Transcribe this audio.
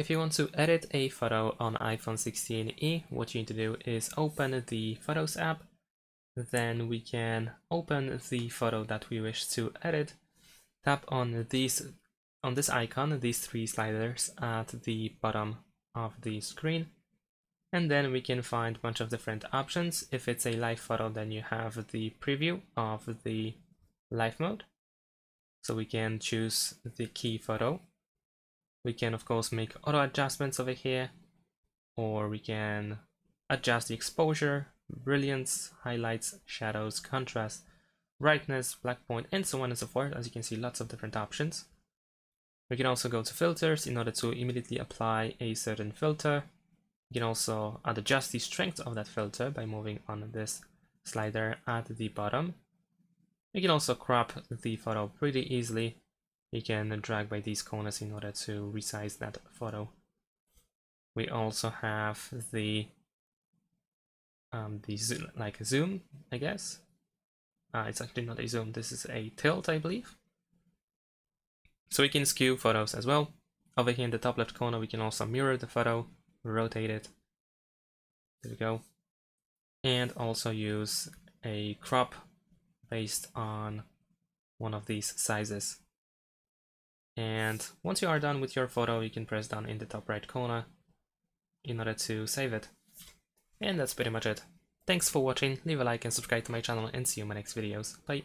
If you want to edit a photo on iPhone 16e, what you need to do is open the Photos app. Then we can open the photo that we wish to edit. Tap on these on this icon, these three sliders at the bottom of the screen. And then we can find a bunch of different options. If it's a live photo, then you have the preview of the live mode. So we can choose the key photo we can of course make auto adjustments over here, or we can adjust the exposure, brilliance, highlights, shadows, contrast, brightness, black point, and so on and so forth. As you can see, lots of different options. We can also go to filters in order to immediately apply a certain filter. You can also adjust the strength of that filter by moving on this slider at the bottom. You can also crop the photo pretty easily you can drag by these corners in order to resize that photo. We also have the um, the zoom, like a zoom, I guess. Uh, it's actually not a zoom, this is a tilt, I believe. So we can skew photos as well. Over here in the top left corner, we can also mirror the photo, rotate it. There we go. And also use a crop based on one of these sizes. And once you are done with your photo, you can press down in the top right corner in order to save it. And that's pretty much it. Thanks for watching, leave a like and subscribe to my channel and see you in my next videos. Bye!